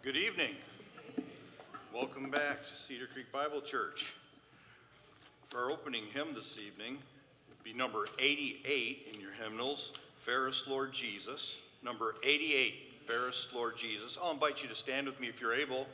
Good evening. Welcome back to Cedar Creek Bible Church. For our opening hymn this evening, be number 88 in your hymnals, Fairest Lord Jesus. Number 88, Fairest Lord Jesus. I'll invite you to stand with me if you're able.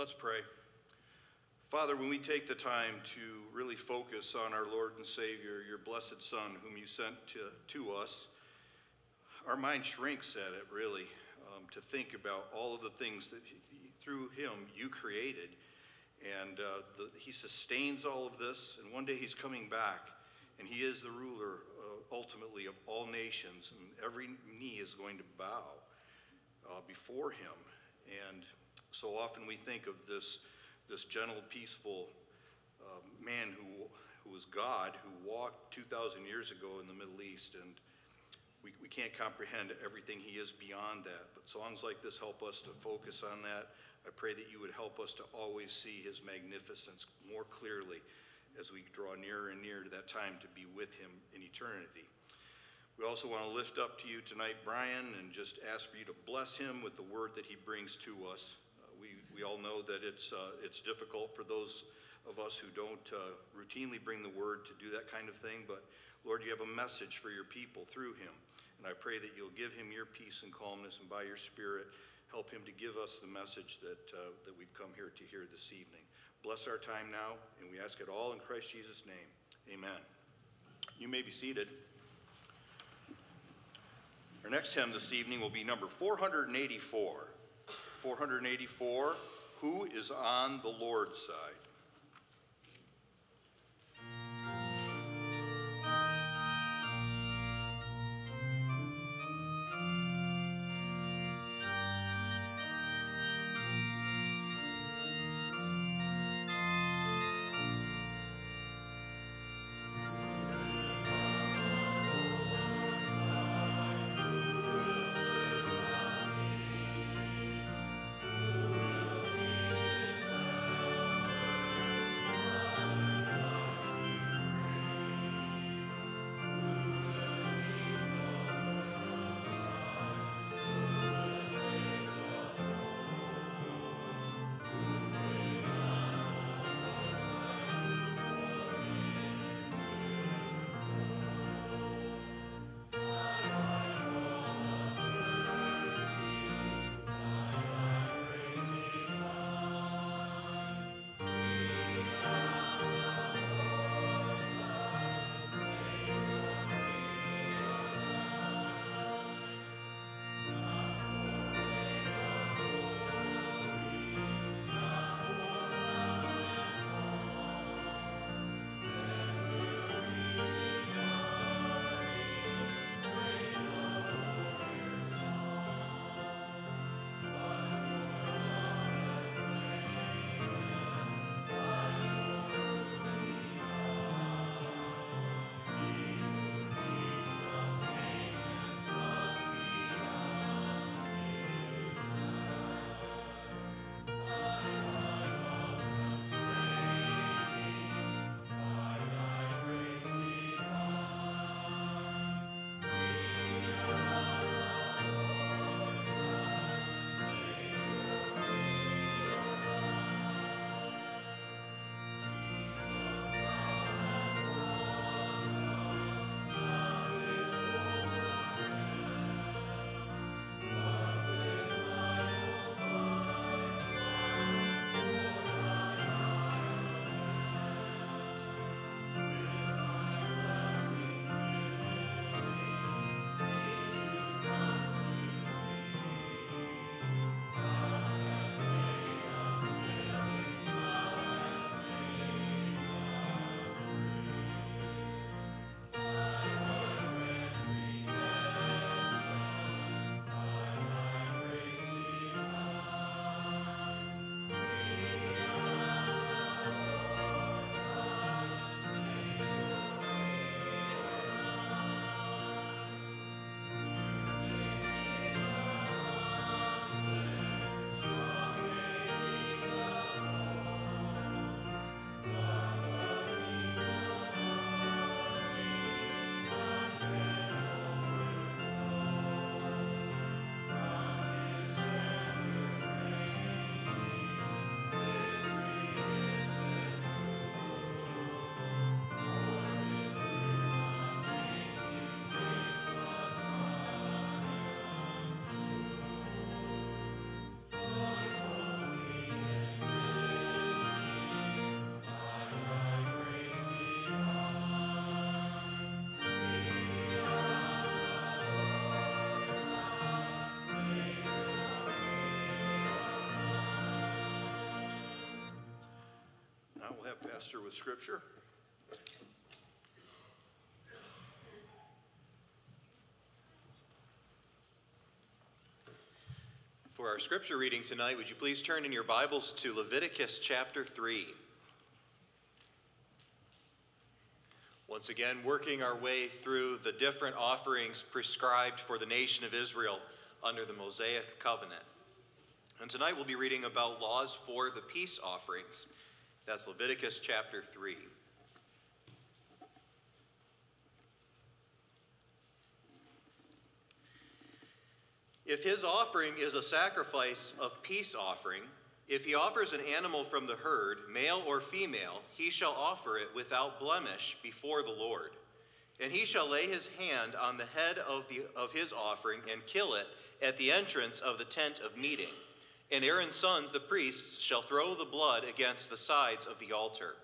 Let's pray. Father, when we take the time to really focus on our Lord and Savior, your blessed Son, whom you sent to, to us, our mind shrinks at it, really, um, to think about all of the things that he, through him you created. And uh, the, he sustains all of this, and one day he's coming back, and he is the ruler uh, ultimately of all nations, and every knee is going to bow uh, before him. And so often we think of this, this gentle, peaceful uh, man who, who was God, who walked 2,000 years ago in the Middle East, and we, we can't comprehend everything he is beyond that. But songs like this help us to focus on that. I pray that you would help us to always see his magnificence more clearly as we draw nearer and nearer to that time to be with him in eternity. We also want to lift up to you tonight, Brian, and just ask for you to bless him with the word that he brings to us. We all know that it's, uh, it's difficult for those of us who don't uh, routinely bring the word to do that kind of thing, but Lord, you have a message for your people through him. And I pray that you'll give him your peace and calmness, and by your Spirit, help him to give us the message that, uh, that we've come here to hear this evening. Bless our time now, and we ask it all in Christ Jesus' name. Amen. You may be seated. Our next hymn this evening will be number 484. 484, who is on the Lord's side? Have Pastor with scripture. For our scripture reading tonight, would you please turn in your Bibles to Leviticus chapter 3. Once again, working our way through the different offerings prescribed for the nation of Israel under the Mosaic covenant. And tonight we'll be reading about laws for the peace offerings. That's Leviticus chapter 3. If his offering is a sacrifice of peace offering, if he offers an animal from the herd, male or female, he shall offer it without blemish before the Lord. And he shall lay his hand on the head of, the, of his offering and kill it at the entrance of the tent of meeting. And Aaron's sons, the priests, shall throw the blood against the sides of the altar.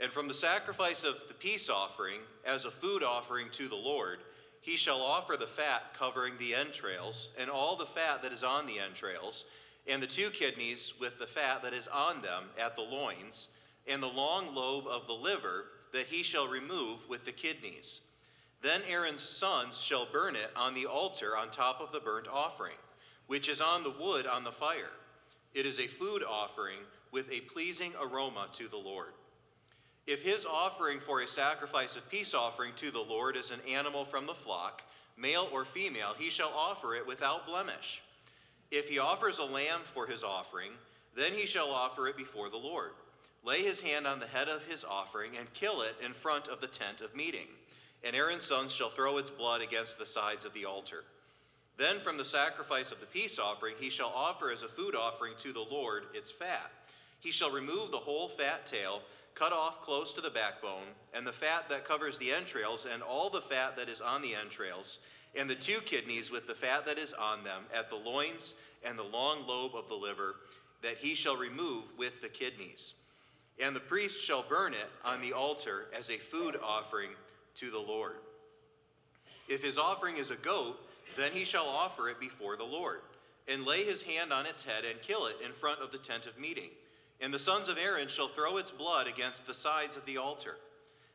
And from the sacrifice of the peace offering, as a food offering to the Lord, he shall offer the fat covering the entrails, and all the fat that is on the entrails, and the two kidneys with the fat that is on them at the loins, and the long lobe of the liver that he shall remove with the kidneys. Then Aaron's sons shall burn it on the altar on top of the burnt offering, which is on the wood on the fire. It is a food offering with a pleasing aroma to the Lord. If his offering for a sacrifice of peace offering to the Lord is an animal from the flock, male or female, he shall offer it without blemish. If he offers a lamb for his offering, then he shall offer it before the Lord. Lay his hand on the head of his offering and kill it in front of the tent of meeting. And Aaron's sons shall throw its blood against the sides of the altar. Then from the sacrifice of the peace offering he shall offer as a food offering to the Lord its fat. He shall remove the whole fat tail cut off close to the backbone, and the fat that covers the entrails, and all the fat that is on the entrails, and the two kidneys with the fat that is on them, at the loins and the long lobe of the liver, that he shall remove with the kidneys. And the priest shall burn it on the altar as a food offering to the Lord. If his offering is a goat, then he shall offer it before the Lord, and lay his hand on its head and kill it in front of the tent of meeting. And the sons of Aaron shall throw its blood against the sides of the altar.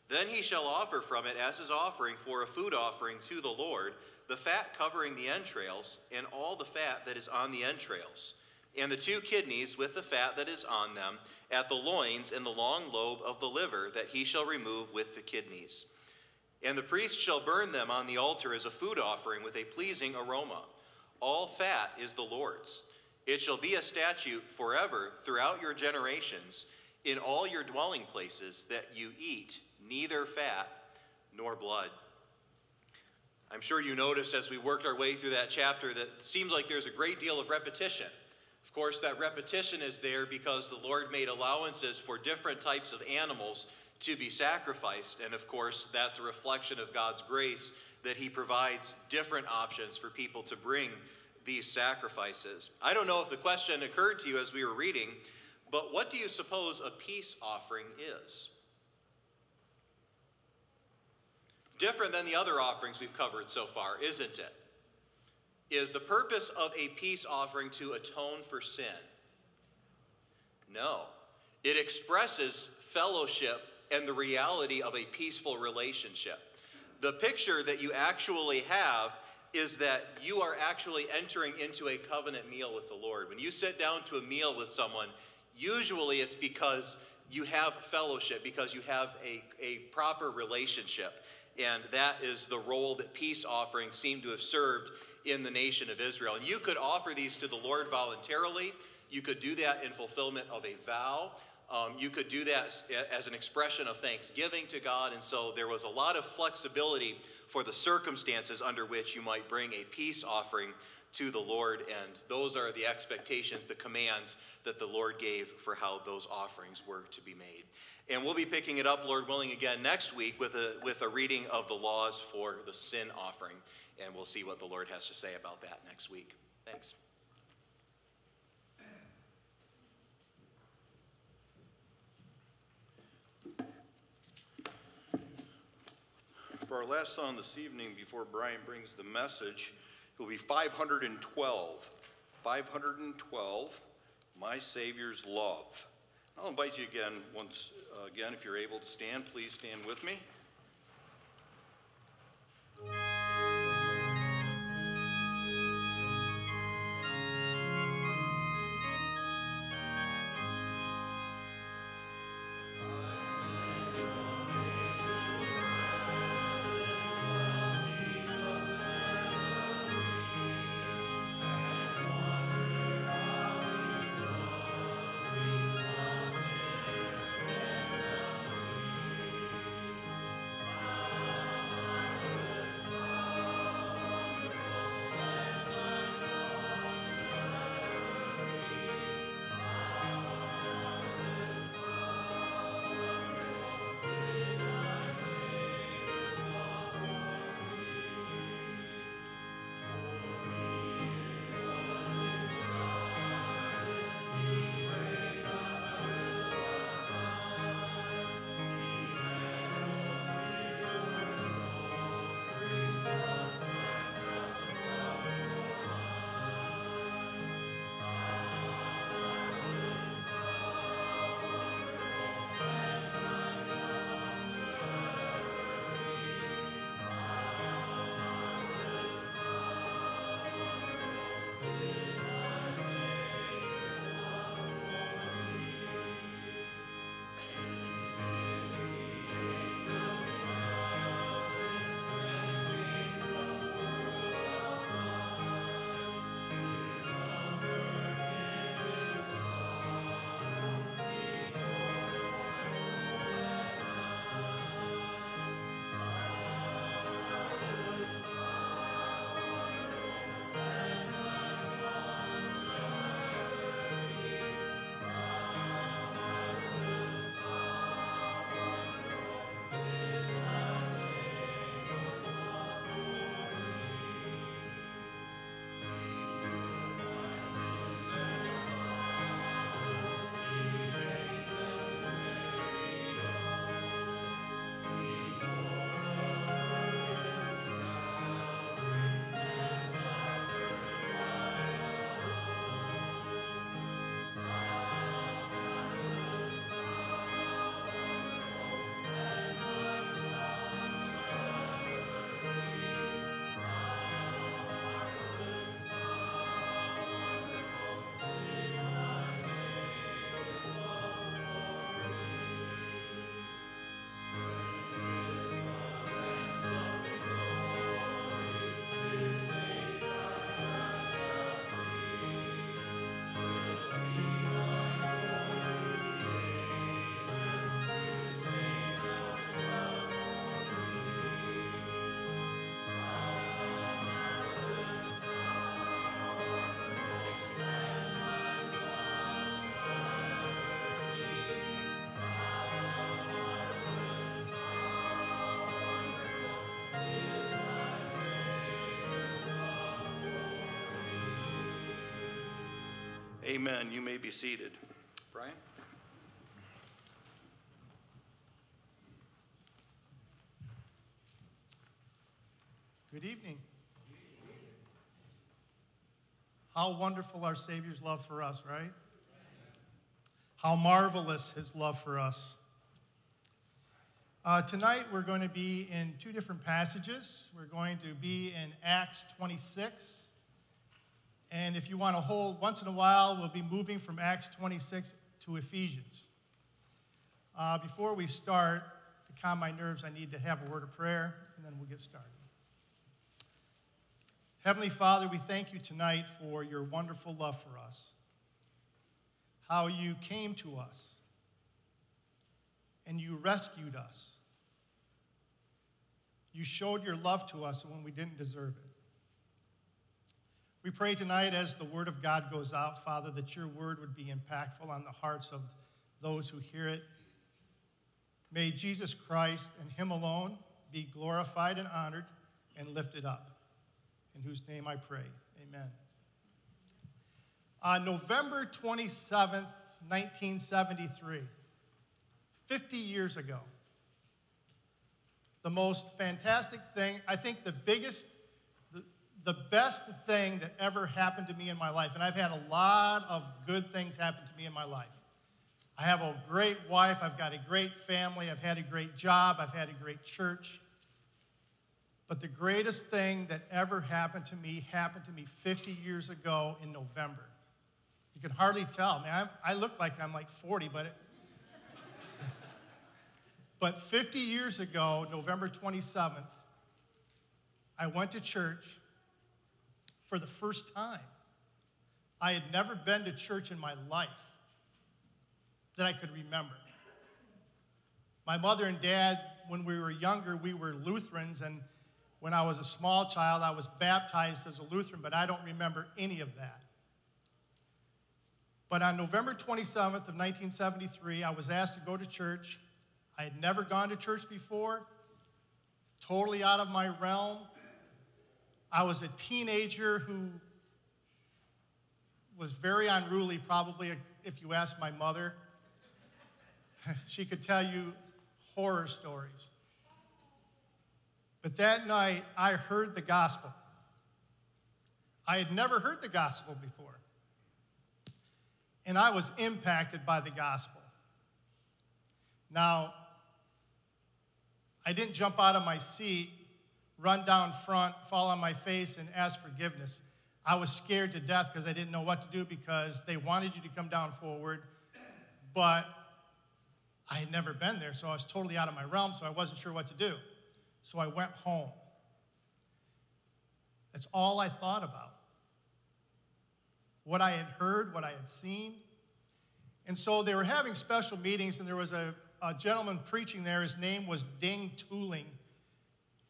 Then he shall offer from it as his offering for a food offering to the Lord the fat covering the entrails, and all the fat that is on the entrails, and the two kidneys with the fat that is on them, at the loins and the long lobe of the liver that he shall remove with the kidneys. And the priest shall burn them on the altar as a food offering with a pleasing aroma. All fat is the Lord's. It shall be a statute forever throughout your generations in all your dwelling places that you eat neither fat nor blood. I'm sure you noticed as we worked our way through that chapter that seems like there's a great deal of repetition. Of course, that repetition is there because the Lord made allowances for different types of animals to be sacrificed. And of course, that's a reflection of God's grace that He provides different options for people to bring these sacrifices. I don't know if the question occurred to you as we were reading, but what do you suppose a peace offering is? Different than the other offerings we've covered so far, isn't it? Is the purpose of a peace offering to atone for sin? No. It expresses fellowship and the reality of a peaceful relationship. The picture that you actually have is that you are actually entering into a covenant meal with the Lord. When you sit down to a meal with someone, usually it's because you have fellowship, because you have a, a proper relationship. And that is the role that peace offerings seem to have served in the nation of Israel. And you could offer these to the Lord voluntarily. You could do that in fulfillment of a vow. Um, you could do that as an expression of thanksgiving to God. And so there was a lot of flexibility for the circumstances under which you might bring a peace offering to the Lord. And those are the expectations, the commands that the Lord gave for how those offerings were to be made. And we'll be picking it up, Lord willing, again next week with a, with a reading of the laws for the sin offering. And we'll see what the Lord has to say about that next week. Thanks. For our last song this evening, before Brian brings the message, it will be 512. 512, My Savior's Love. I'll invite you again, once uh, again, if you're able to stand, please stand with me. Amen. You may be seated. Brian? Good evening. How wonderful our Savior's love for us, right? How marvelous his love for us. Uh, tonight we're going to be in two different passages. We're going to be in Acts 26. And if you want to hold, once in a while, we'll be moving from Acts 26 to Ephesians. Uh, before we start, to calm my nerves, I need to have a word of prayer, and then we'll get started. Heavenly Father, we thank you tonight for your wonderful love for us, how you came to us and you rescued us. You showed your love to us when we didn't deserve it. We pray tonight as the word of God goes out, Father, that your word would be impactful on the hearts of those who hear it. May Jesus Christ and him alone be glorified and honored and lifted up in whose name I pray. Amen. On November 27th, 1973, 50 years ago, the most fantastic thing, I think the biggest, the, best thing that ever happened to me in my life, and I've had a lot of good things happen to me in my life. I have a great wife. I've got a great family. I've had a great job. I've had a great church. But the greatest thing that ever happened to me happened to me 50 years ago in November. You can hardly tell. Man, I, I look like I'm like 40, but it, but 50 years ago, November 27th, I went to church for the first time. I had never been to church in my life that I could remember. My mother and dad, when we were younger, we were Lutherans, and when I was a small child, I was baptized as a Lutheran, but I don't remember any of that. But on November 27th of 1973, I was asked to go to church I had never gone to church before, totally out of my realm. I was a teenager who was very unruly, probably, if you ask my mother. she could tell you horror stories. But that night, I heard the gospel. I had never heard the gospel before. And I was impacted by the gospel. Now, I didn't jump out of my seat, run down front, fall on my face, and ask forgiveness. I was scared to death because I didn't know what to do because they wanted you to come down forward, but I had never been there, so I was totally out of my realm, so I wasn't sure what to do. So I went home. That's all I thought about. What I had heard, what I had seen. And so they were having special meetings, and there was a a gentleman preaching there. His name was Ding Tooling.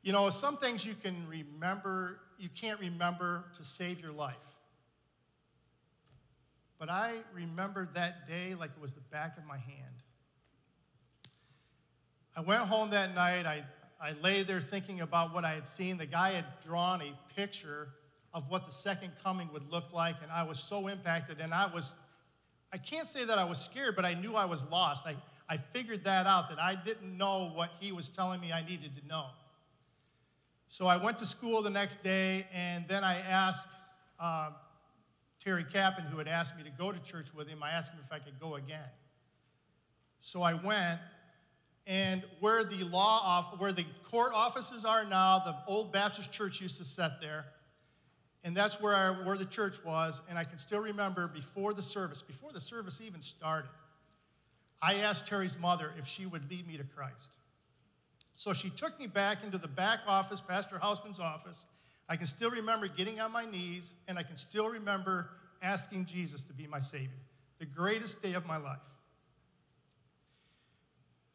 You know, some things you can remember, you can't remember to save your life. But I remember that day like it was the back of my hand. I went home that night. I, I lay there thinking about what I had seen. The guy had drawn a picture of what the second coming would look like, and I was so impacted. And I was, I can't say that I was scared, but I knew I was lost. I, I figured that out, that I didn't know what he was telling me I needed to know. So I went to school the next day, and then I asked uh, Terry Cappan, who had asked me to go to church with him, I asked him if I could go again. So I went, and where the law off, where the court offices are now, the old Baptist church used to sit there, and that's where, I, where the church was. And I can still remember before the service, before the service even started, I asked Terry's mother if she would lead me to Christ. So she took me back into the back office, Pastor Hausman's office. I can still remember getting on my knees, and I can still remember asking Jesus to be my Savior. The greatest day of my life.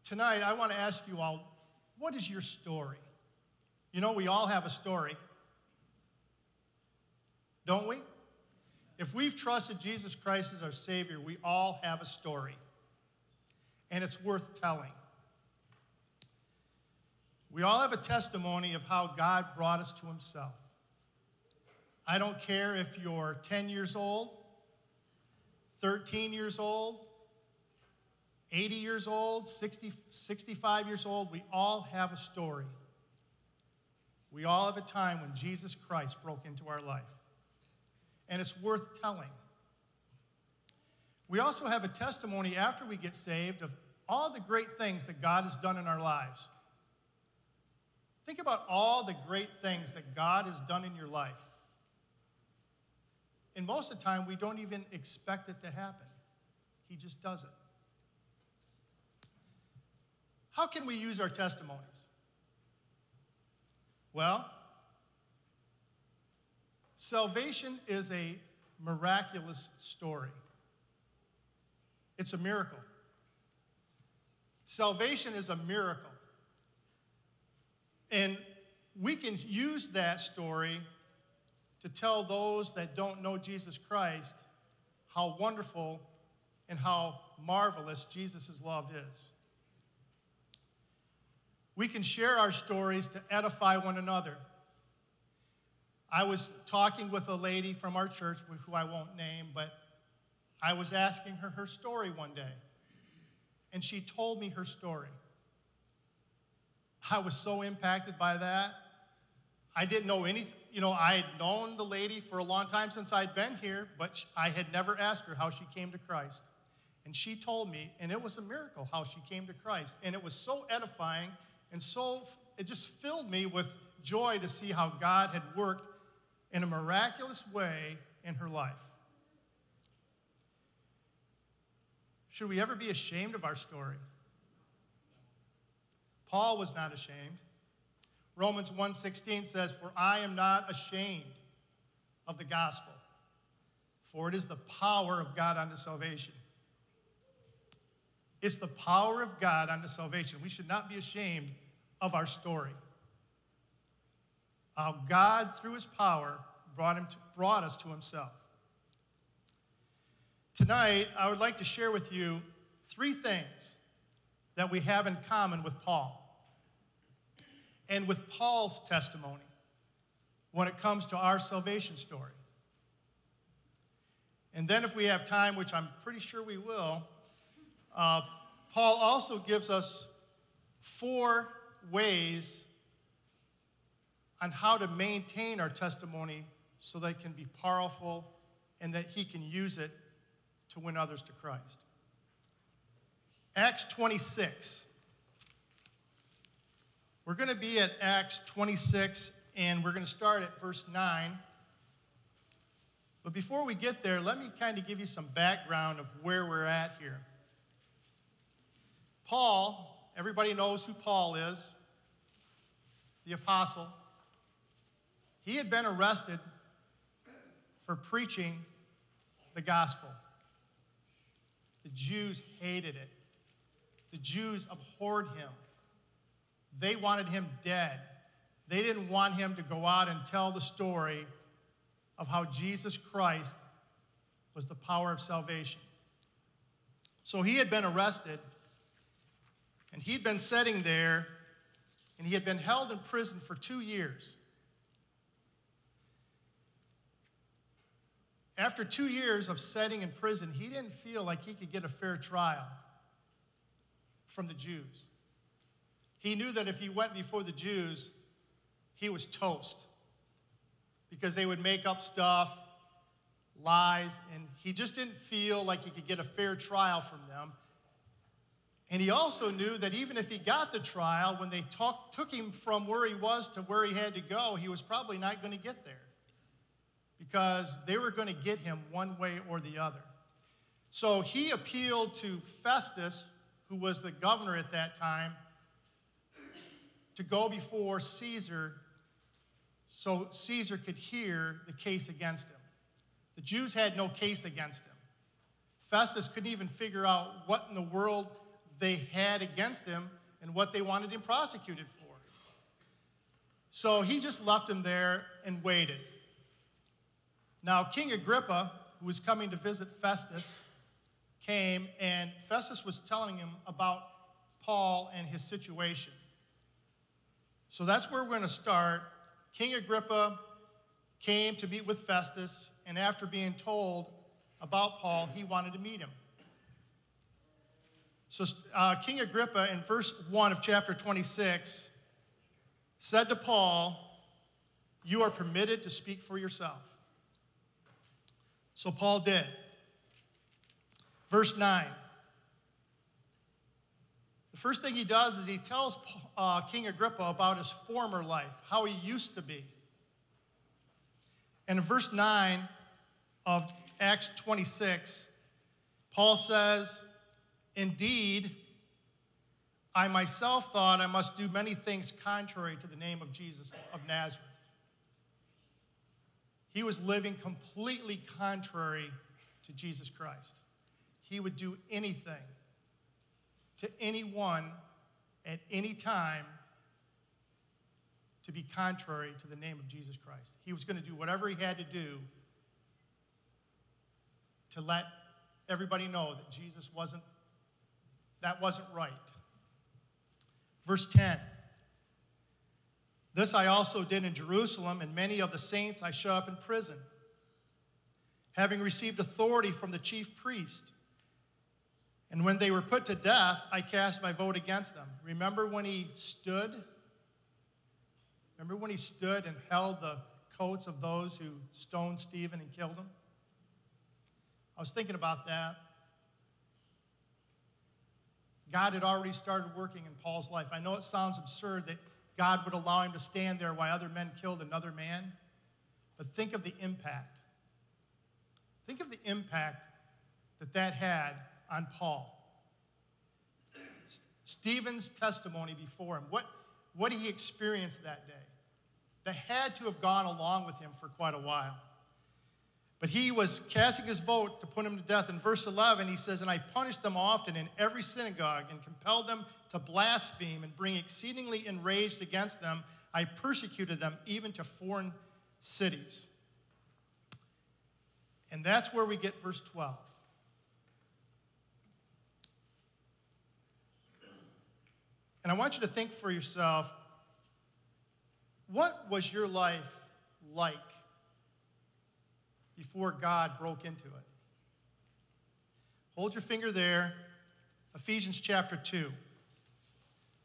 Tonight, I want to ask you all what is your story? You know, we all have a story, don't we? If we've trusted Jesus Christ as our Savior, we all have a story and it's worth telling. We all have a testimony of how God brought us to Himself. I don't care if you're 10 years old, 13 years old, 80 years old, 60, 65 years old, we all have a story. We all have a time when Jesus Christ broke into our life. And it's worth telling. We also have a testimony after we get saved of all the great things that God has done in our lives. Think about all the great things that God has done in your life. And most of the time, we don't even expect it to happen, He just does it. How can we use our testimonies? Well, salvation is a miraculous story. It's a miracle. Salvation is a miracle. And we can use that story to tell those that don't know Jesus Christ how wonderful and how marvelous Jesus' love is. We can share our stories to edify one another. I was talking with a lady from our church, who I won't name, but I was asking her her story one day, and she told me her story. I was so impacted by that. I didn't know anything. You know, I had known the lady for a long time since I'd been here, but I had never asked her how she came to Christ. And she told me, and it was a miracle how she came to Christ. And it was so edifying and so, it just filled me with joy to see how God had worked in a miraculous way in her life. Should we ever be ashamed of our story? Paul was not ashamed. Romans 1:16 says, "For I am not ashamed of the gospel, for it is the power of God unto salvation." It's the power of God unto salvation. We should not be ashamed of our story. How God, through his power, brought, him to, brought us to himself. Tonight, I would like to share with you three things that we have in common with Paul and with Paul's testimony when it comes to our salvation story. And then, if we have time, which I'm pretty sure we will, uh, Paul also gives us four ways on how to maintain our testimony so that it can be powerful and that he can use it to win others to Christ. Acts 26. We're going to be at Acts 26, and we're going to start at verse 9. But before we get there, let me kind of give you some background of where we're at here. Paul, everybody knows who Paul is, the apostle. He had been arrested for preaching the gospel. The Jews hated it. The Jews abhorred him. They wanted him dead. They didn't want him to go out and tell the story of how Jesus Christ was the power of salvation. So he had been arrested, and he'd been sitting there, and he had been held in prison for two years. After two years of sitting in prison, he didn't feel like he could get a fair trial from the Jews. He knew that if he went before the Jews, he was toast because they would make up stuff, lies, and he just didn't feel like he could get a fair trial from them. And he also knew that even if he got the trial, when they talk, took him from where he was to where he had to go, he was probably not going to get there because they were going to get him one way or the other. So he appealed to Festus, who was the governor at that time, to go before Caesar so Caesar could hear the case against him. The Jews had no case against him. Festus couldn't even figure out what in the world they had against him and what they wanted him prosecuted for. So he just left him there and waited. Now, King Agrippa, who was coming to visit Festus, came and Festus was telling him about Paul and his situation. So that's where we're going to start. King Agrippa came to meet with Festus, and after being told about Paul, he wanted to meet him. So, uh, King Agrippa, in verse 1 of chapter 26, said to Paul, You are permitted to speak for yourself. So, Paul did. Verse 9. The first thing he does is he tells uh, King Agrippa about his former life, how he used to be. And in verse 9 of Acts 26, Paul says, Indeed, I myself thought I must do many things contrary to the name of Jesus of Nazareth. He was living completely contrary to Jesus Christ. He would do anything to anyone at any time to be contrary to the name of Jesus Christ. He was going to do whatever he had to do to let everybody know that Jesus wasn't that wasn't right. Verse 10 This I also did in Jerusalem, and many of the saints I shut up in prison, having received authority from the chief priest. And when they were put to death, I cast my vote against them. Remember when he stood? Remember when he stood and held the coats of those who stoned Stephen and killed him? I was thinking about that. God had already started working in Paul's life. I know it sounds absurd that God would allow him to stand there while other men killed another man, but think of the impact. Think of the impact that that had on Paul. Stephen's testimony before him, what, what he experienced that day, that had to have gone along with him for quite a while. But he was casting his vote to put him to death. In verse 11, he says, And I punished them often in every synagogue and compelled them to blaspheme and bring exceedingly enraged against them. I persecuted them even to foreign cities. And that's where we get verse 12. And I want you to think for yourself what was your life like before God broke into it? Hold your finger there. Ephesians chapter 2.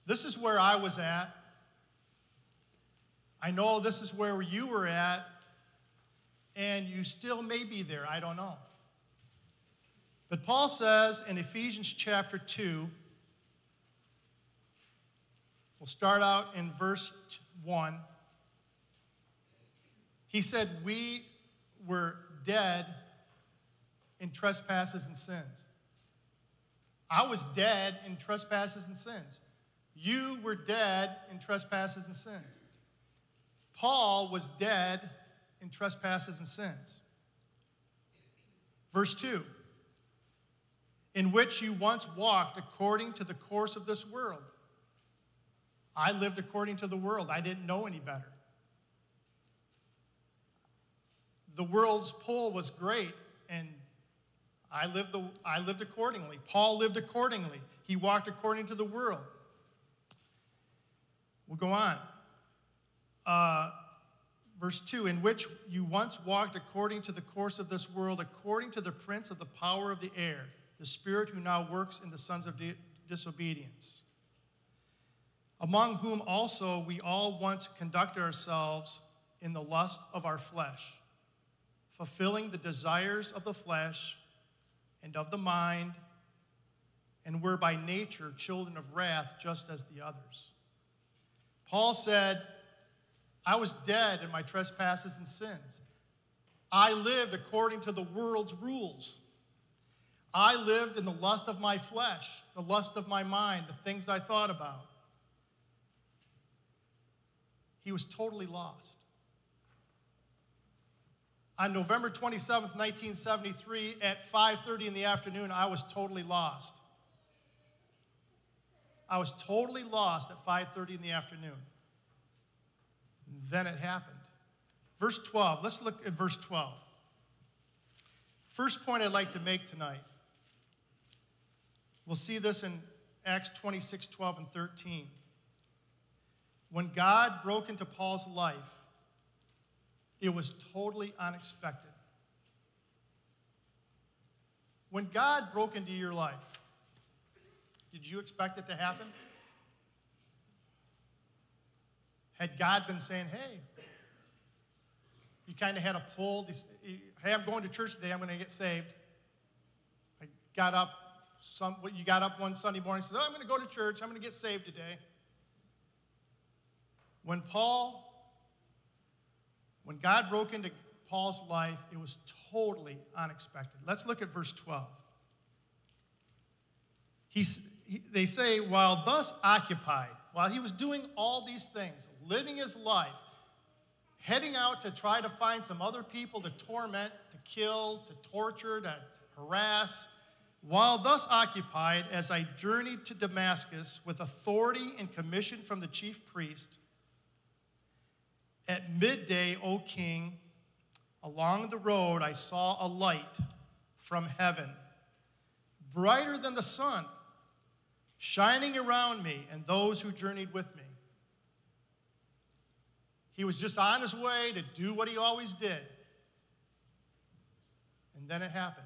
This is where I was at. I know this is where you were at, and you still may be there. I don't know. But Paul says in Ephesians chapter 2, we'll start out in verse 1. He said, We were dead in trespasses and sins. I was dead in trespasses and sins. You were dead in trespasses and sins. Paul was dead in trespasses and sins. Verse 2 In which you once walked according to the course of this world. I lived according to the world, I didn't know any better. the world's pull was great, and I lived, the, I lived accordingly. Paul lived accordingly. He walked according to the world. We'll go on. Uh, verse 2 In which you once walked according to the course of this world, according to the prince of the power of the air, the spirit who now works in the sons of di- disobedience, among whom also we all once conducted ourselves in the lust of our flesh fulfilling the desires of the flesh and of the mind, and were by nature children of wrath just as the others. Paul said, I was dead in my trespasses and sins. I lived according to the world's rules. I lived in the lust of my flesh, the lust of my mind, the things I thought about. He was totally lost. On November 27th, 1973, at 5:30 in the afternoon, I was totally lost. I was totally lost at 5:30 in the afternoon. Then it happened. Verse 12. Let's look at verse 12. First point I'd like to make tonight. We'll see this in Acts 26, 12, and 13. When God broke into Paul's life, it was totally unexpected. When God broke into your life, did you expect it to happen? Had God been saying, hey, you kind of had a pull, hey, I'm going to church today, I'm going to get saved. I got up, some, you got up one Sunday morning and said, oh, I'm going to go to church, I'm going to get saved today. When Paul when God broke into Paul's life, it was totally unexpected. Let's look at verse 12. He, he, they say, while thus occupied, while he was doing all these things, living his life, heading out to try to find some other people to torment, to kill, to torture, to harass, while thus occupied, as I journeyed to Damascus with authority and commission from the chief priest, at midday, O king, along the road I saw a light from heaven, brighter than the sun, shining around me and those who journeyed with me. He was just on his way to do what he always did. And then it happened.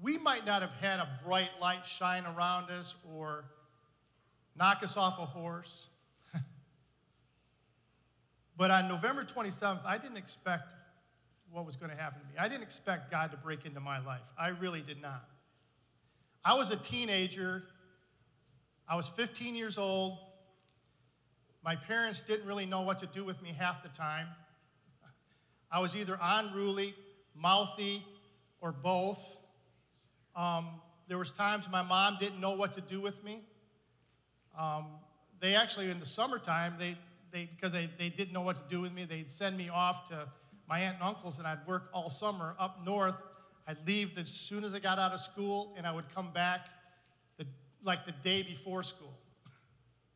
We might not have had a bright light shine around us or knock us off a horse but on November 27th, I didn't expect what was going to happen to me. I didn't expect God to break into my life. I really did not. I was a teenager. I was 15 years old. My parents didn't really know what to do with me half the time. I was either unruly, mouthy, or both. Um, there was times my mom didn't know what to do with me. Um, they actually, in the summertime, they, they because they, they didn't know what to do with me, they'd send me off to my aunt and uncle's, and I'd work all summer up north. I'd leave as soon as I got out of school, and I would come back the, like the day before school.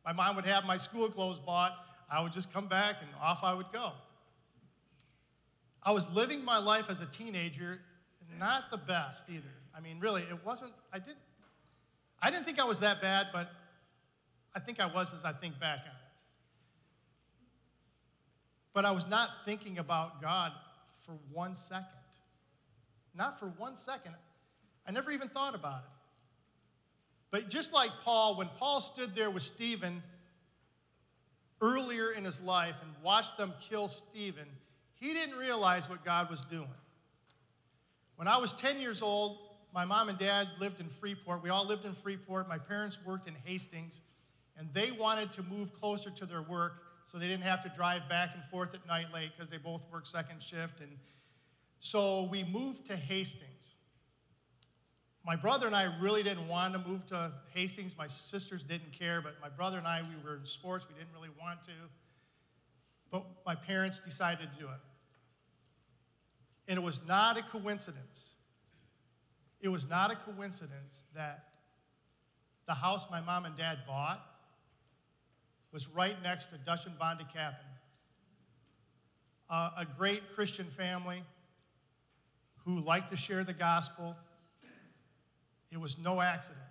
My mom would have my school clothes bought. I would just come back, and off I would go. I was living my life as a teenager, not the best either. I mean, really, it wasn't, I didn't, I didn't think I was that bad, but I think I was as I think back on. But I was not thinking about God for one second. Not for one second. I never even thought about it. But just like Paul, when Paul stood there with Stephen earlier in his life and watched them kill Stephen, he didn't realize what God was doing. When I was 10 years old, my mom and dad lived in Freeport. We all lived in Freeport. My parents worked in Hastings, and they wanted to move closer to their work so they didn't have to drive back and forth at night late because they both worked second shift. And so we moved to Hastings. My brother and I really didn't want to move to Hastings. My sisters didn't care, but my brother and I, we were in sports. We didn't really want to. But my parents decided to do it. And it was not a coincidence it was not a coincidence that the house my mom and dad bought was right next to Dutch and Von de Kappen, uh, a great Christian family who liked to share the gospel. It was no accident.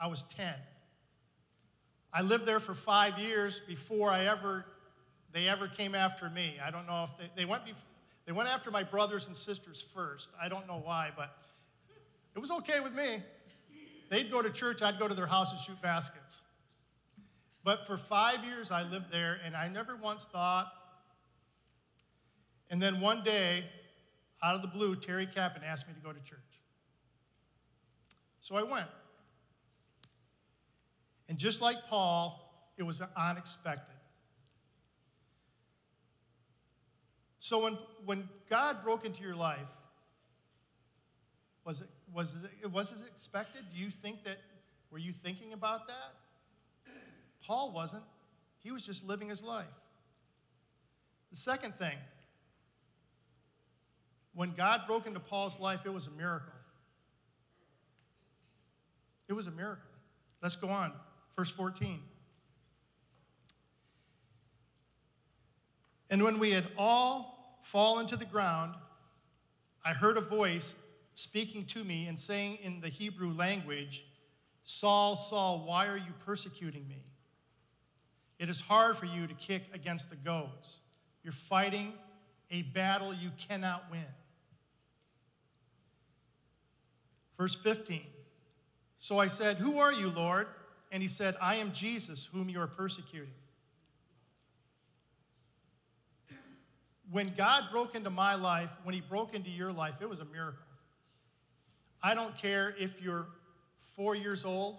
I was 10. I lived there for five years before I ever, they ever came after me. I don't know if they, they went, before, they went after my brothers and sisters first. I don't know why, but it was okay with me. They'd go to church, I'd go to their house and shoot baskets. But for five years, I lived there, and I never once thought. And then one day, out of the blue, Terry Kappen asked me to go to church. So I went. And just like Paul, it was unexpected. So when, when God broke into your life, was it was it, was it expected? Do you think that, were you thinking about that? Paul wasn't. He was just living his life. The second thing, when God broke into Paul's life, it was a miracle. It was a miracle. Let's go on. Verse 14. And when we had all fallen to the ground, I heard a voice speaking to me and saying in the Hebrew language, Saul, Saul, why are you persecuting me? It is hard for you to kick against the goads. You're fighting a battle you cannot win. Verse 15. So I said, Who are you, Lord? And he said, I am Jesus, whom you are persecuting. When God broke into my life, when he broke into your life, it was a miracle. I don't care if you're four years old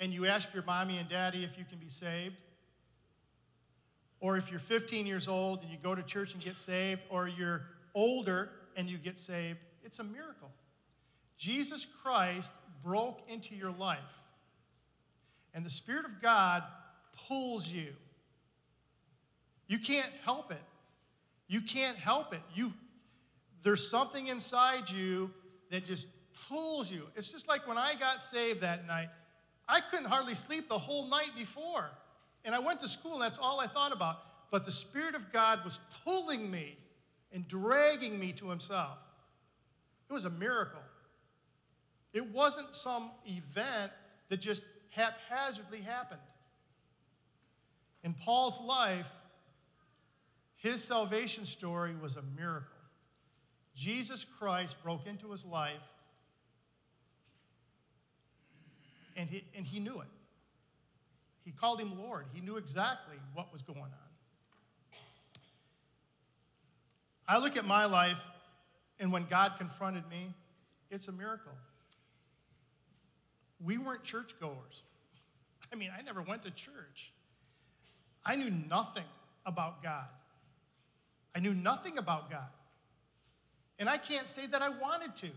and you ask your mommy and daddy if you can be saved, or if you're 15 years old and you go to church and get saved, or you're older and you get saved. It's a miracle. Jesus Christ broke into your life, and the Spirit of God pulls you. You can't help it. You can't help it. You, there's something inside you that just pulls you. It's just like when I got saved that night, I couldn't hardly sleep the whole night before. And I went to school, and that's all I thought about. But the Spirit of God was pulling me and dragging me to Himself. It was a miracle. It wasn't some event that just haphazardly happened. In Paul's life, his salvation story was a miracle. Jesus Christ broke into his life and he, and he knew it. He called him Lord. He knew exactly what was going on. I look at my life, and when God confronted me, it's a miracle. we weren't churchgoers. I mean, I never went to church. I knew nothing about God. I knew nothing about God. And I can't say that I wanted to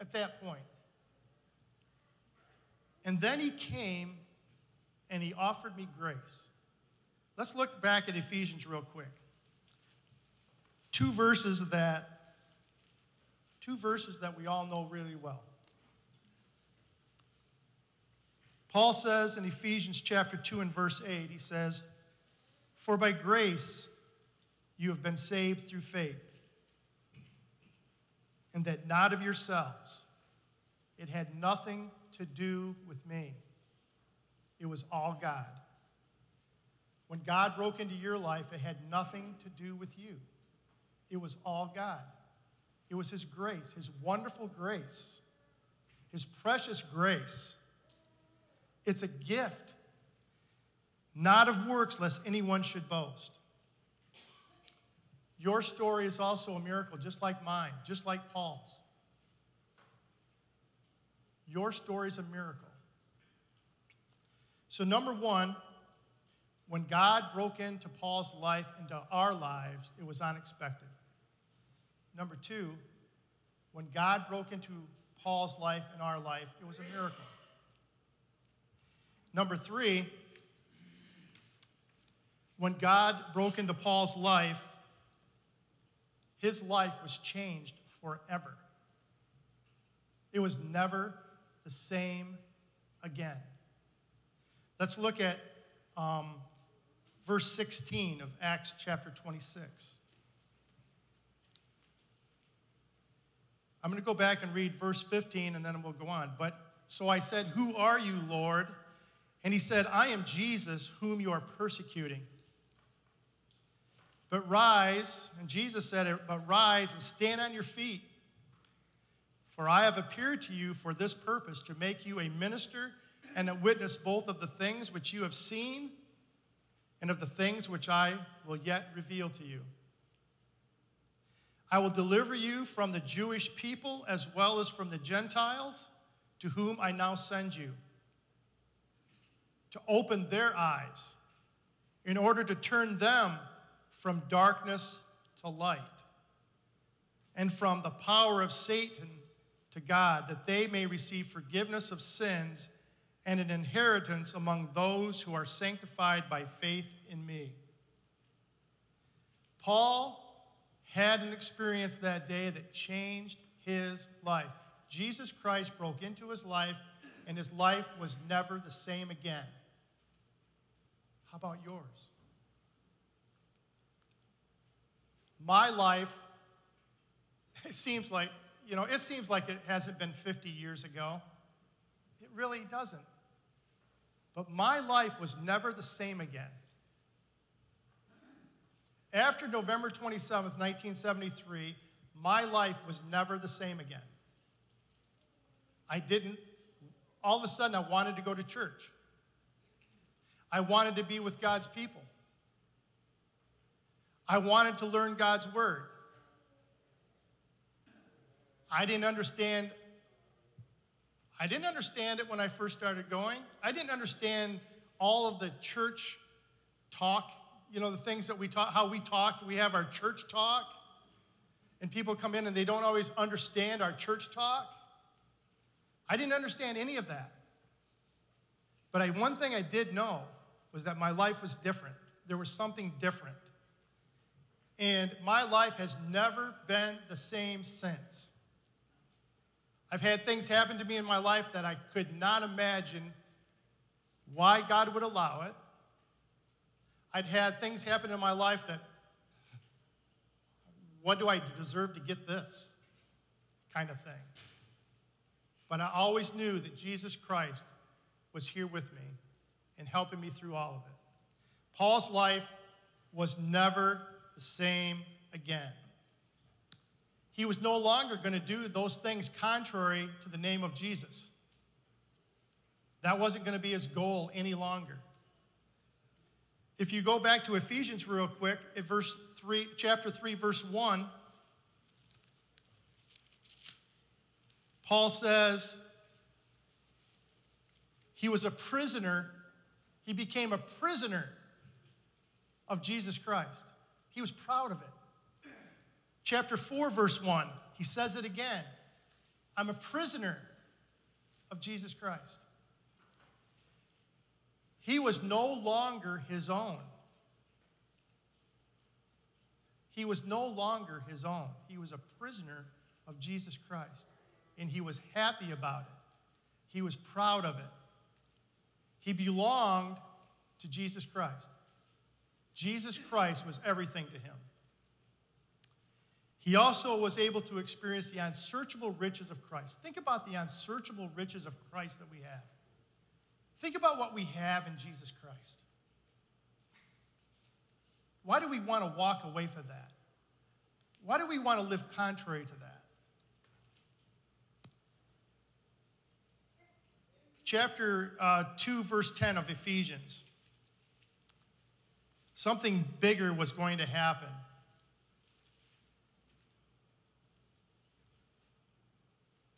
at that point. And then he came and he offered me grace. Let's look back at Ephesians real quick. Two verses that two verses that we all know really well. Paul says in Ephesians chapter 2 and verse 8, he says, For by grace you have been saved through faith, and that not of yourselves. It had nothing to do with me, it was all God. When God broke into your life, it had nothing to do with you. It was all God. It was His grace, His wonderful grace, His precious grace. It's a gift, not of works, lest anyone should boast. Your story is also a miracle, just like mine, just like Paul's. Your story is a miracle. So, number one, when God broke into Paul's life, into our lives, it was unexpected. Number two, when God broke into Paul's life and our life, it was a miracle. Number three, when God broke into Paul's life, his life was changed forever. It was never the same again. Let's look at um, verse 16 of Acts chapter 26. I'm going to go back and read verse 15 and then we'll go on. But so I said, Who are you, Lord? And he said, I am Jesus whom you are persecuting. But rise, and Jesus said it, but rise and stand on your feet. For I have appeared to you for this purpose, to make you a minister and witness both of the things which you have seen and of the things which I will yet reveal to you. I will deliver you from the Jewish people as well as from the Gentiles, to whom I now send you, to open their eyes, in order to turn them from darkness to light, and from the power of Satan to God, that they may receive forgiveness of sins and an inheritance among those who are sanctified by faith in me. Paul had an experience that day that changed his life. Jesus Christ broke into his life, and his life was never the same again. How about yours? My life, it seems like, you know, it seems like it hasn't been 50 years ago. It really doesn't. But my life was never the same again. After November 27th, 1973, my life was never the same again. I didn't, all of a sudden, I wanted to go to church. I wanted to be with God's people. I wanted to learn God's word. I didn't understand I didn't understand it when I first started going. I didn't understand all of the church talk, you know, the things that we talk, how we talk. We have our church talk, and people come in and they don't always understand our church talk. I didn't understand any of that. But I, one thing I did know was that my life was different. There was something different. And my life has never been the same since. I've had things happen to me in my life that I could not imagine why God would allow it. I'd had things happen in my life that, what do I deserve to get this? Kind of thing. But I always knew that Jesus Christ was here with me and helping me through all of it. Paul's life was never the same again. He was no longer going to do those things contrary to the name of Jesus. That wasn't going to be his goal any longer. If you go back to Ephesians real quick, at verse 3, chapter 3, verse 1, Paul says, He was a prisoner. He became a prisoner of Jesus Christ. He was proud of it. Chapter 4, verse 1, he says it again I'm a prisoner of Jesus Christ. He was no longer his own. He was no longer his own. He was a prisoner of Jesus Christ. And he was happy about it. He was proud of it. He belonged to Jesus Christ. Jesus Christ was everything to him. He also was able to experience the unsearchable riches of Christ. Think about the unsearchable riches of Christ that we have. Think about what we have in Jesus Christ. Why do we want to walk away from that? Why do we want to live contrary to that? Chapter uh, 2, verse 10 of Ephesians. Something bigger was going to happen.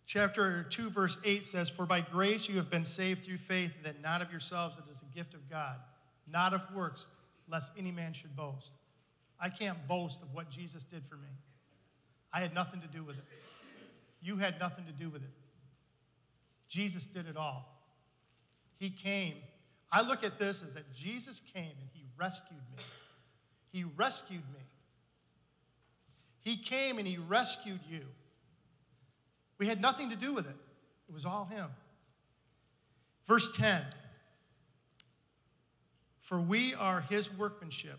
Chapter 2, verse 8 says, For by grace you have been saved through faith, that not of yourselves, it is a gift of God, not of works, lest any man should boast. I can't boast of what Jesus did for me. I had nothing to do with it. You had nothing to do with it. Jesus did it all. He came. I look at this as that Jesus came and he rescued me. He rescued me. He came and he rescued you. We had nothing to do with it, it was all Him. Verse 10 For we are His workmanship,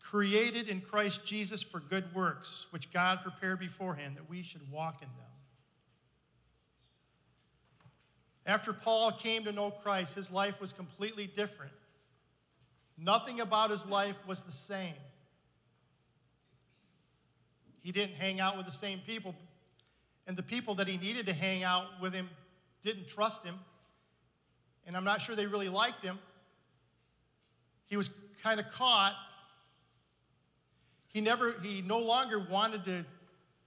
created in Christ Jesus for good works, which God prepared beforehand that we should walk in them. After Paul came to know Christ, his life was completely different. Nothing about his life was the same. He didn't hang out with the same people and the people that he needed to hang out with him didn't trust him. And I'm not sure they really liked him. He was kind of caught. He never, he no longer wanted to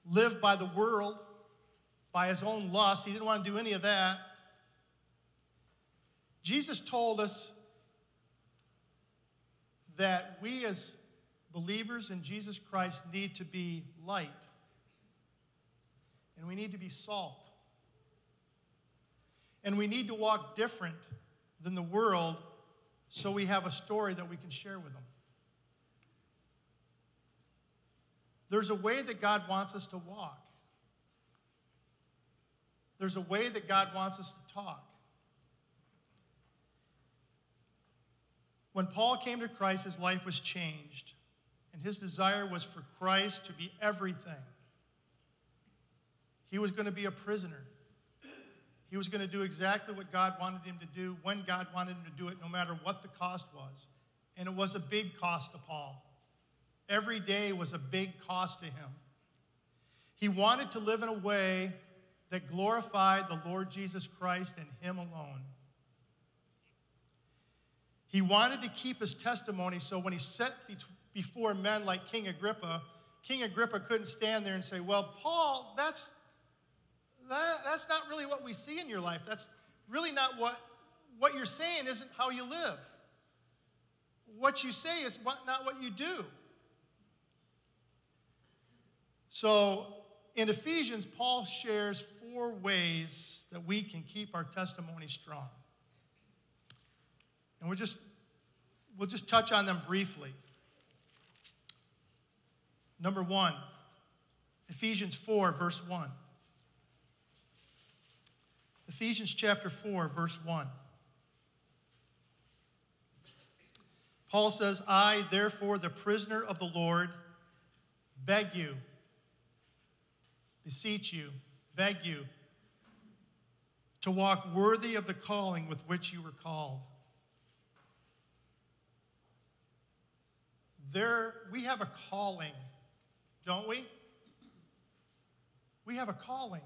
live by the world, by his own lust. He didn't want to do any of that. Jesus told us that we as believers in Jesus Christ need to be light and we need to be salt. And we need to walk different than the world so we have a story that we can share with them. There's a way that God wants us to walk. There's a way that God wants us to talk. When Paul came to Christ, his life was changed, and his desire was for Christ to be everything. He was going to be a prisoner. He was going to do exactly what God wanted him to do when God wanted him to do it, no matter what the cost was. And it was a big cost to Paul. Every day was a big cost to him. He wanted to live in a way that glorified the Lord Jesus Christ and him alone. He wanted to keep his testimony so when he sat before men like King Agrippa, King Agrippa couldn't stand there and say, Well, Paul, that's that, that's not really what we see in your life. That's really not what, what you're saying isn't how you live. What you say is what, not what you do. So in Ephesians, Paul shares four ways that we can keep our testimony strong. And we'll just, we'll just touch on them briefly. Number one, Ephesians 4, verse 1. Ephesians chapter 4, verse 1. Paul says, I, therefore, the prisoner of the Lord, beg you, beseech you, beg you to walk worthy of the calling with which you were called. There, we have a calling, don't we? We have a calling.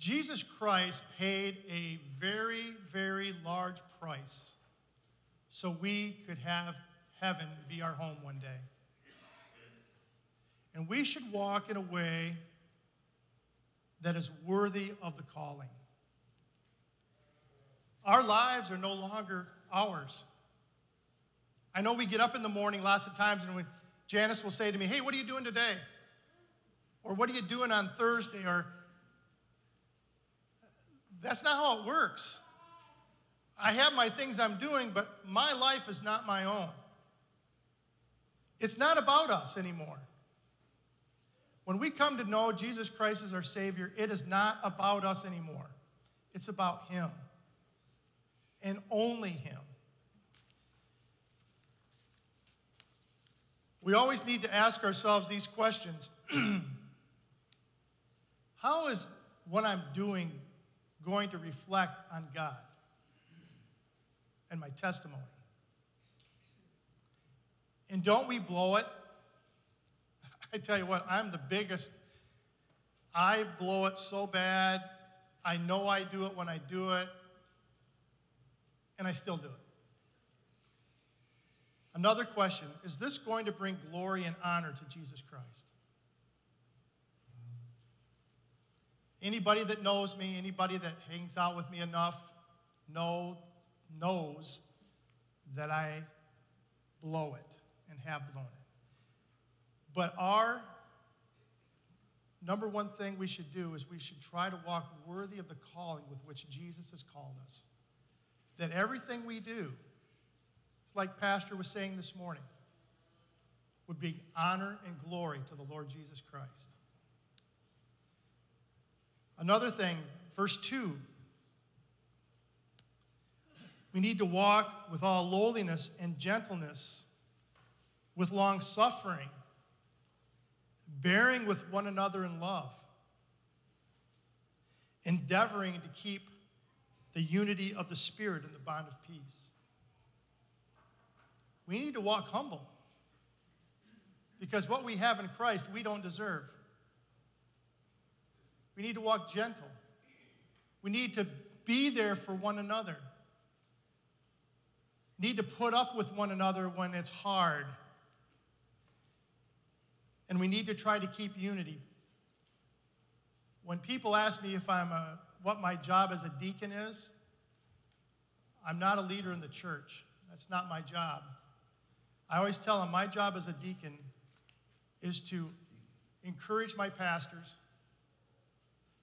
Jesus Christ paid a very, very large price so we could have heaven be our home one day. And we should walk in a way that is worthy of the calling. Our lives are no longer ours. I know we get up in the morning lots of times and when Janice will say to me, Hey, what are you doing today? Or what are you doing on Thursday? Or that's not how it works. I have my things I'm doing, but my life is not my own. It's not about us anymore. When we come to know Jesus Christ as our Savior, it is not about us anymore. It's about Him and only Him. We always need to ask ourselves these questions How is what I'm doing going to reflect on God and my testimony? And don't we blow it? I tell you what, I'm the biggest. I blow it so bad. I know I do it when I do it, and I still do it. Another question is this going to bring glory and honor to Jesus Christ? Anybody that knows me, anybody that hangs out with me enough, know, knows that I blow it and have blown it. But our number one thing we should do is we should try to walk worthy of the calling with which Jesus has called us. That everything we do, it's like Pastor was saying this morning, would be honor and glory to the Lord Jesus Christ. Another thing, verse 2 we need to walk with all lowliness and gentleness, with long suffering, bearing with one another in love, endeavoring to keep the unity of the Spirit in the bond of peace. We need to walk humble because what we have in Christ we don't deserve. We need to walk gentle. We need to be there for one another. Need to put up with one another when it's hard. And we need to try to keep unity. When people ask me if I'm a, what my job as a deacon is, I'm not a leader in the church. That's not my job. I always tell them my job as a deacon is to encourage my pastors,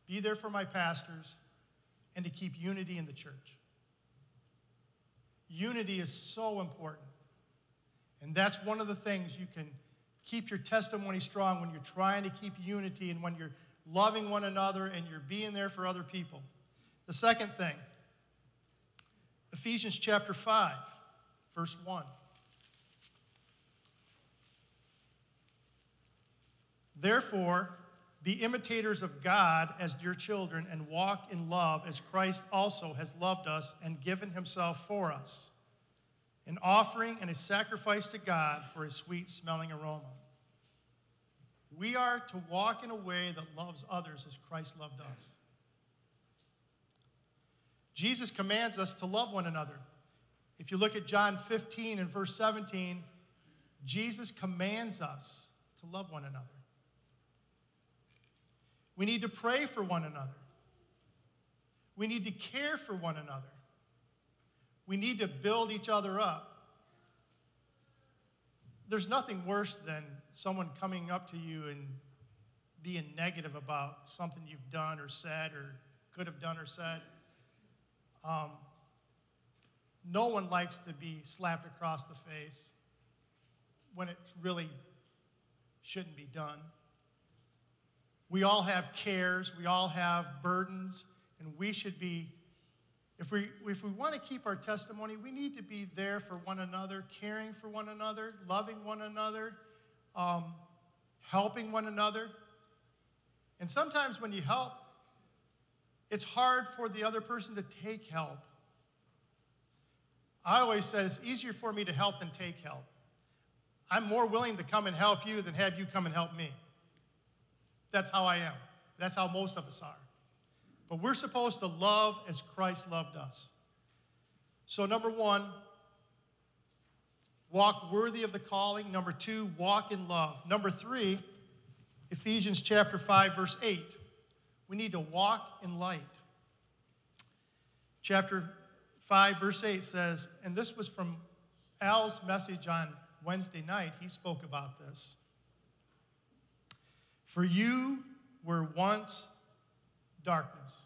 be there for my pastors, and to keep unity in the church. Unity is so important. And that's one of the things you can keep your testimony strong when you're trying to keep unity and when you're loving one another and you're being there for other people. The second thing, Ephesians chapter 5, verse 1. Therefore, be imitators of God as dear children and walk in love as Christ also has loved us and given himself for us, an offering and a sacrifice to God for a sweet smelling aroma. We are to walk in a way that loves others as Christ loved us. Jesus commands us to love one another. If you look at John 15 and verse 17, Jesus commands us to love one another. We need to pray for one another. We need to care for one another. We need to build each other up. There's nothing worse than someone coming up to you and being negative about something you've done or said or could have done or said. Um, no one likes to be slapped across the face when it really shouldn't be done. We all have cares, we all have burdens, and we should be, if we, if we want to keep our testimony, we need to be there for one another, caring for one another, loving one another, um, helping one another. And sometimes when you help, it's hard for the other person to take help. I always say it's easier for me to help than take help. I'm more willing to come and help you than have you come and help me. That's how I am. That's how most of us are. But we're supposed to love as Christ loved us. So, number one, walk worthy of the calling. Number two, walk in love. Number three, Ephesians chapter 5, verse 8. We need to walk in light. Chapter 5, verse 8 says, and this was from Al's message on Wednesday night. He spoke about this. For you were once darkness,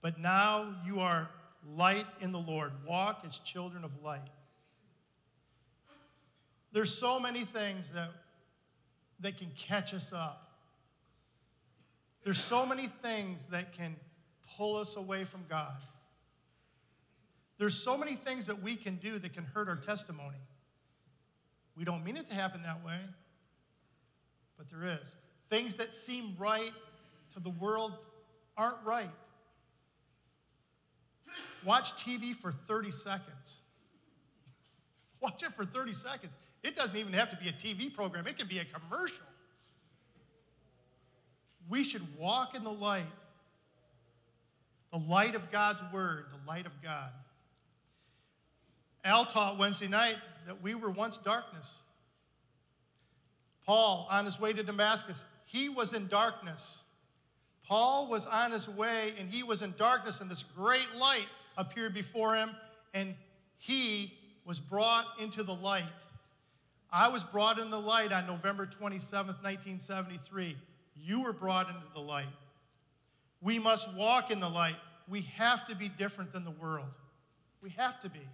but now you are light in the Lord. Walk as children of light. There's so many things that, that can catch us up. There's so many things that can pull us away from God. There's so many things that we can do that can hurt our testimony. We don't mean it to happen that way, but there is. Things that seem right to the world aren't right. Watch TV for 30 seconds. Watch it for 30 seconds. It doesn't even have to be a TV program, it can be a commercial. We should walk in the light, the light of God's word, the light of God. Al taught Wednesday night that we were once darkness. Paul, on his way to Damascus, he was in darkness. Paul was on his way and he was in darkness, and this great light appeared before him, and he was brought into the light. I was brought into the light on November 27th, 1973. You were brought into the light. We must walk in the light. We have to be different than the world. We have to be.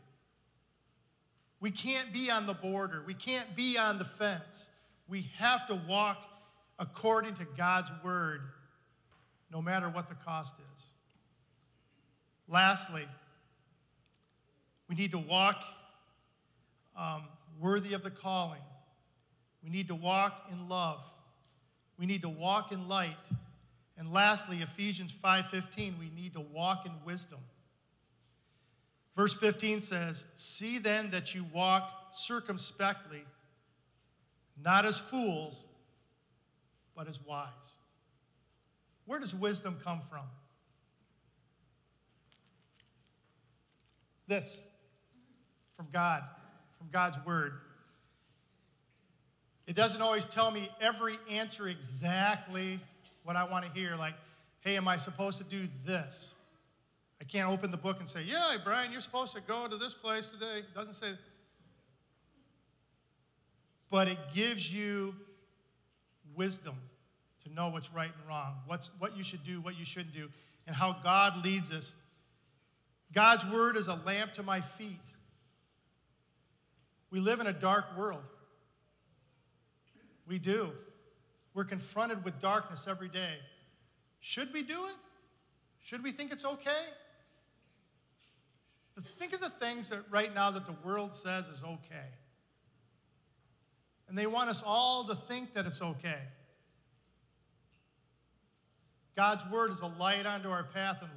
We can't be on the border. We can't be on the fence. We have to walk according to God's word, no matter what the cost is. Lastly, we need to walk um, worthy of the calling. We need to walk in love. We need to walk in light. And lastly, Ephesians 5:15, we need to walk in wisdom. Verse 15 says, "See then that you walk circumspectly, not as fools, but as wise." Where does wisdom come from? This from God, from God's word. It doesn't always tell me every answer exactly what I want to hear, like, hey, am I supposed to do this? I can't open the book and say, yeah, Brian, you're supposed to go to this place today. It doesn't say. But it gives you wisdom to know what's right and wrong, what's, what you should do, what you shouldn't do, and how God leads us. God's word is a lamp to my feet. We live in a dark world. We do. We're confronted with darkness every day. Should we do it? Should we think it's okay? Think of the things that right now that the world says is okay. And they want us all to think that it's okay. God's word is a light onto our path and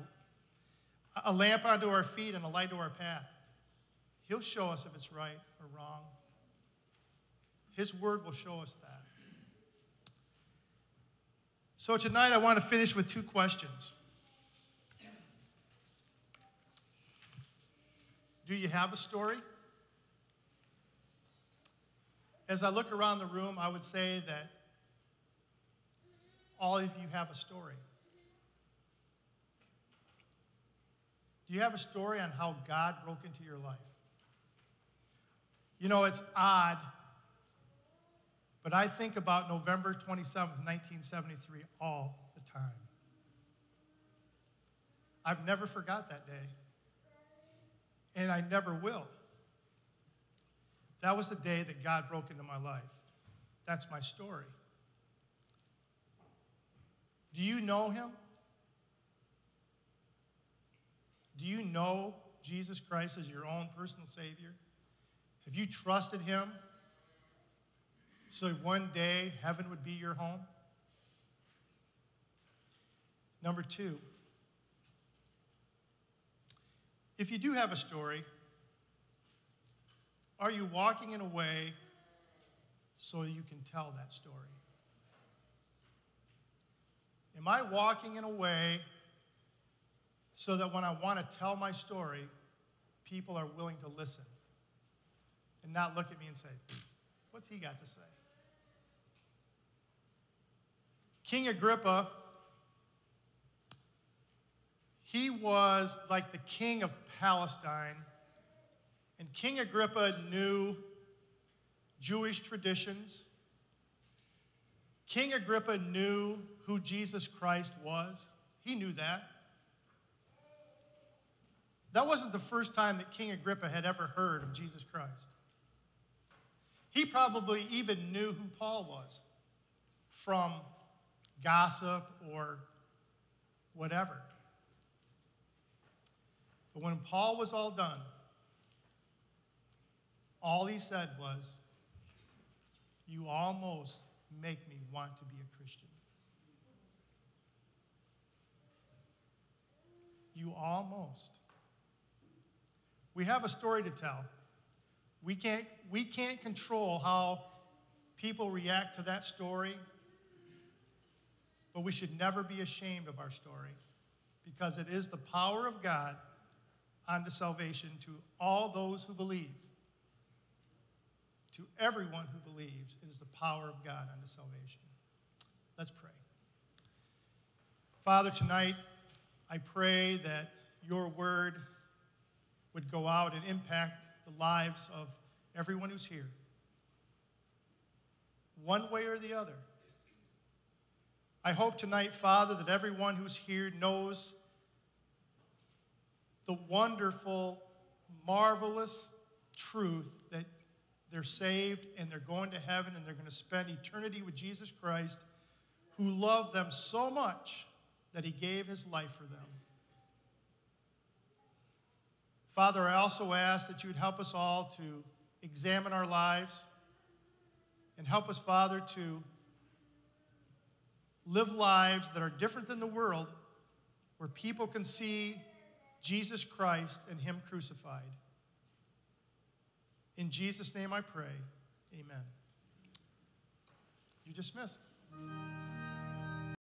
a lamp onto our feet and a light to our path. He'll show us if it's right or wrong. His word will show us that. So tonight I want to finish with two questions. Do you have a story? As I look around the room, I would say that all of you have a story. Do you have a story on how God broke into your life? You know, it's odd, but I think about November 27th, 1973 all the time. I've never forgot that day, and I never will. That was the day that God broke into my life. That's my story. Do you know him? Do you know Jesus Christ as your own personal Savior? Have you trusted Him so one day heaven would be your home? Number two, if you do have a story, are you walking in a way so you can tell that story? Am I walking in a way so that when I want to tell my story, people are willing to listen and not look at me and say, What's he got to say? King Agrippa, he was like the king of Palestine, and King Agrippa knew Jewish traditions. King Agrippa knew who Jesus Christ was. He knew that. That wasn't the first time that King Agrippa had ever heard of Jesus Christ. He probably even knew who Paul was from gossip or whatever. But when Paul was all done, all he said was, You almost make me want to be a Christian. You almost. We have a story to tell. We can't, we can't control how people react to that story, but we should never be ashamed of our story because it is the power of God unto salvation to all those who believe. To everyone who believes, it is the power of God unto salvation. Let's pray. Father, tonight I pray that your word would go out and impact the lives of everyone who's here, one way or the other. I hope tonight, Father, that everyone who's here knows the wonderful, marvelous truth they're saved and they're going to heaven and they're going to spend eternity with Jesus Christ, who loved them so much that he gave his life for them. Father, I also ask that you would help us all to examine our lives and help us, Father, to live lives that are different than the world, where people can see Jesus Christ and Him crucified. In Jesus' name I pray. Amen. You're dismissed.